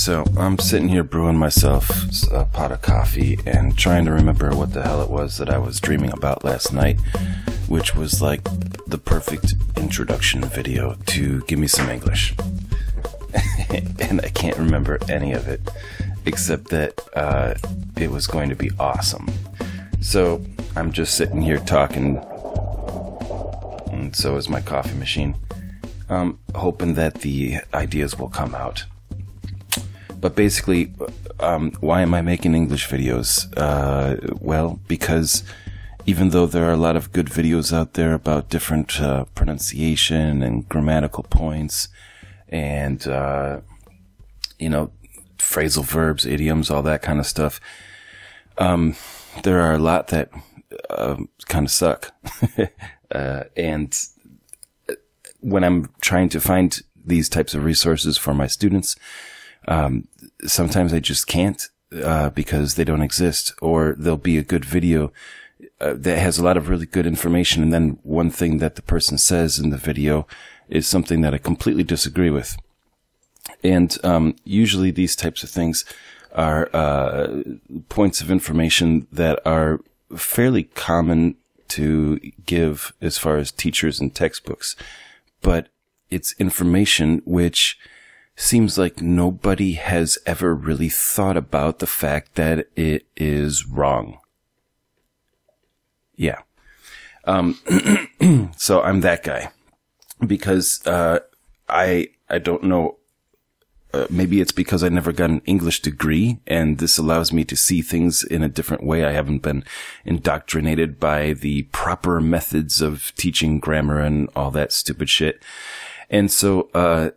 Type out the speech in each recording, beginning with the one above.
So I'm sitting here brewing myself a pot of coffee and trying to remember what the hell it was that I was dreaming about last night, which was like the perfect introduction video to Give Me Some English. and I can't remember any of it, except that uh, it was going to be awesome. So I'm just sitting here talking, and so is my coffee machine, um, hoping that the ideas will come out. But basically, um, why am I making English videos? Uh, well, because even though there are a lot of good videos out there about different uh, pronunciation and grammatical points, and uh, you know, phrasal verbs, idioms, all that kind of stuff, um, there are a lot that uh, kind of suck. Uh, and when I'm trying to find these types of resources for my students, um, sometimes I just can't uh, because they don't exist, or there'll be a good video uh, that has a lot of really good information, and then one thing that the person says in the video is something that I completely disagree with. And um, usually, these types of things are uh, points of information that are fairly common to give as far as teachers and textbooks, but it's information which seems like nobody has ever really thought about the fact that it is wrong. Yeah. Um, so I'm that guy because, uh, I, I don't know. Uh, maybe it's because I never got an English degree and this allows me to see things in a different way. I haven't been indoctrinated by the proper methods of teaching grammar and all that stupid shit. And so, uh,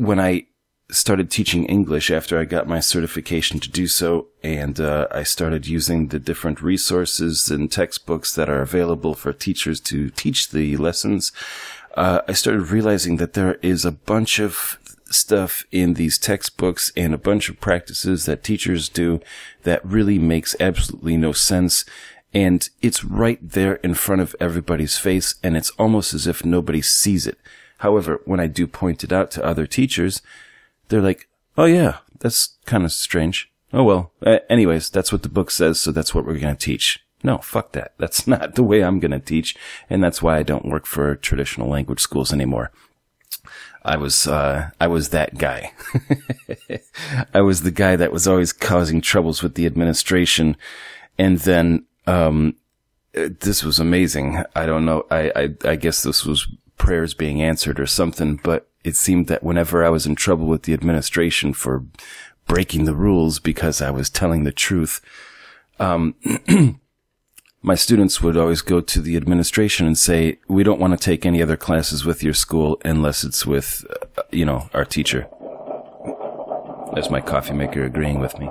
when I started teaching English after I got my certification to do so, and uh, I started using the different resources and textbooks that are available for teachers to teach the lessons, uh, I started realizing that there is a bunch of stuff in these textbooks and a bunch of practices that teachers do that really makes absolutely no sense. And it's right there in front of everybody's face, and it's almost as if nobody sees it. However, when I do point it out to other teachers, they're like, oh yeah, that's kind of strange. Oh well. Uh, anyways, that's what the book says, so that's what we're going to teach. No, fuck that. That's not the way I'm going to teach, and that's why I don't work for traditional language schools anymore. I was, uh, I was that guy. I was the guy that was always causing troubles with the administration. And then, um, uh, this was amazing. I don't know. I, I, I guess this was prayers being answered or something, but it seemed that whenever I was in trouble with the administration for breaking the rules because I was telling the truth, um, my students would always go to the administration and say, "We don't want to take any other classes with your school unless it's with, uh, you know, our teacher." There's my coffee maker agreeing with me.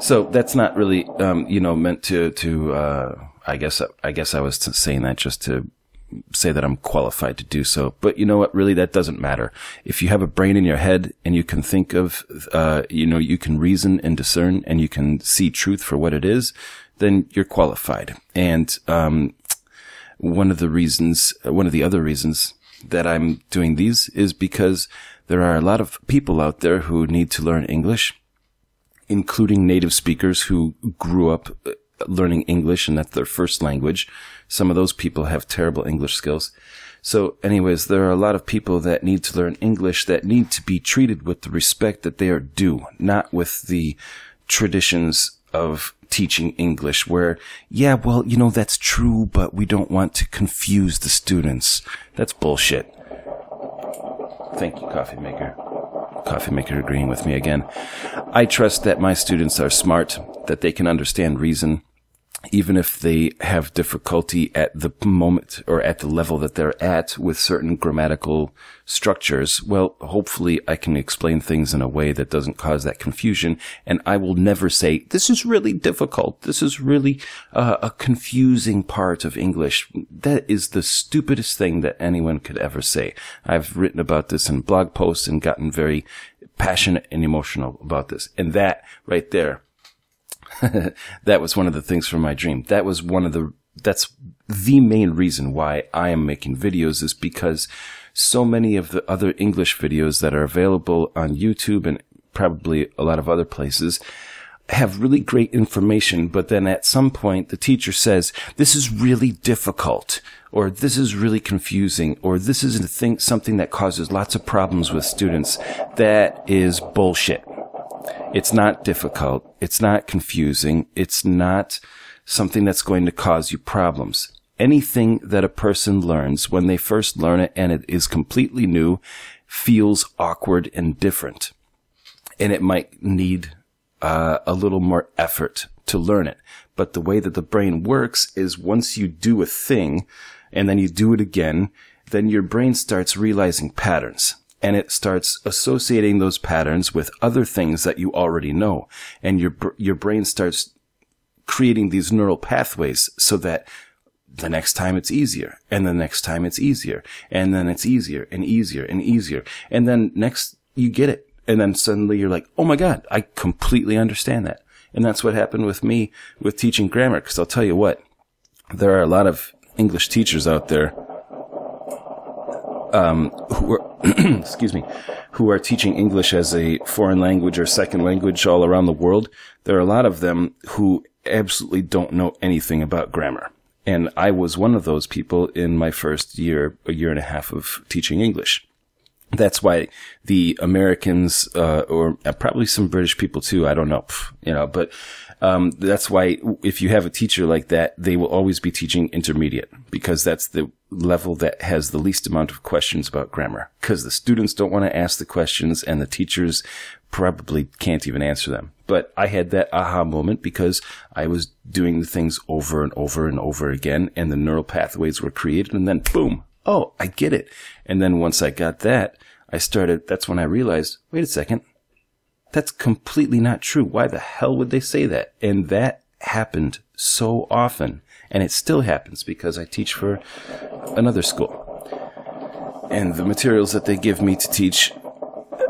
So that's not really, um, you know, meant to to. Uh, I guess I guess I was saying that just to say that I'm qualified to do so. But you know what? Really, that doesn't matter. If you have a brain in your head and you can think of, uh, you know, you can reason and discern and you can see truth for what it is, then you're qualified. And, um, one of the reasons, one of the other reasons that I'm doing these is because there are a lot of people out there who need to learn English, including native speakers who grew up uh, learning English and that's their first language. Some of those people have terrible English skills. So anyways, there are a lot of people that need to learn English that need to be treated with the respect that they are due, not with the traditions of teaching English where, yeah, well, you know, that's true, but we don't want to confuse the students. That's bullshit. Thank you, coffee maker. Coffee maker agreeing with me again. I trust that my students are smart, that they can understand reason, even if they have difficulty at the moment or at the level that they're at with certain grammatical structures, well, hopefully I can explain things in a way that doesn't cause that confusion. And I will never say, this is really difficult. This is really uh, a confusing part of English. That is the stupidest thing that anyone could ever say. I've written about this in blog posts and gotten very passionate and emotional about this. And that right there that was one of the things from my dream. That was one of the, that's the main reason why I am making videos is because so many of the other English videos that are available on YouTube and probably a lot of other places, have really great information, but then at some point the teacher says, this is really difficult, or this is really confusing, or this is a thing, something that causes lots of problems with students. That is bullshit. It's not difficult. It's not confusing. It's not something that's going to cause you problems. Anything that a person learns when they first learn it and it is completely new feels awkward and different. And it might need uh, a little more effort to learn it. But the way that the brain works is once you do a thing and then you do it again, then your brain starts realizing patterns and it starts associating those patterns with other things that you already know. And your, your brain starts creating these neural pathways so that the next time it's easier and the next time it's easier and then it's easier and easier and easier. And then next you get it. And then suddenly you're like, Oh my God, I completely understand that. And that's what happened with me with teaching grammar. Cause I'll tell you what, there are a lot of English teachers out there, um, who are, excuse me, who are teaching English as a foreign language or second language all around the world. There are a lot of them who absolutely don't know anything about grammar. And I was one of those people in my first year, a year and a half of teaching English. That's why the Americans, uh, or probably some British people too, I don't know, you know, but, um, that's why if you have a teacher like that, they will always be teaching intermediate because that's the level that has the least amount of questions about grammar because the students don't want to ask the questions and the teachers probably can't even answer them. But I had that aha moment because I was doing the things over and over and over again and the neural pathways were created and then boom. Oh, I get it. And then once I got that, I started, that's when I realized, wait a second. That's completely not true. Why the hell would they say that? And that happened so often. And it still happens because I teach for another school. And the materials that they give me to teach,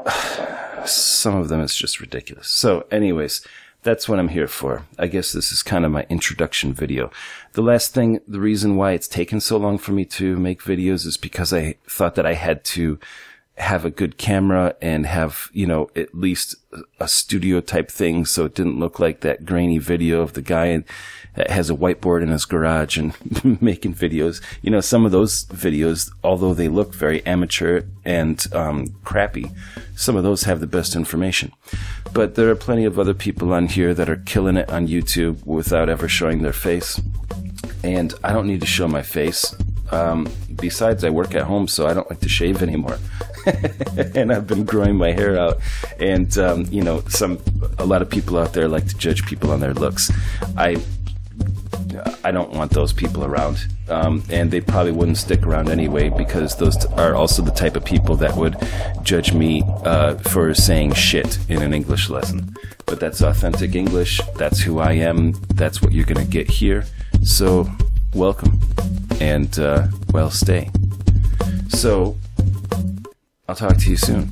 some of them is just ridiculous. So anyways, that's what I'm here for. I guess this is kind of my introduction video. The last thing, the reason why it's taken so long for me to make videos is because I thought that I had to have a good camera and have, you know, at least a studio type thing so it didn't look like that grainy video of the guy that has a whiteboard in his garage and making videos. You know, some of those videos, although they look very amateur and um, crappy, some of those have the best information. But there are plenty of other people on here that are killing it on YouTube without ever showing their face. And I don't need to show my face. Um, besides, I work at home, so I don't like to shave anymore. and I've been growing my hair out. And um, you know, some a lot of people out there like to judge people on their looks. I I don't want those people around. Um, and they probably wouldn't stick around anyway because those t- are also the type of people that would judge me uh, for saying shit in an English lesson. But that's authentic English. That's who I am. That's what you're going to get here. So, welcome. And, uh, well, stay. So, I'll talk to you soon.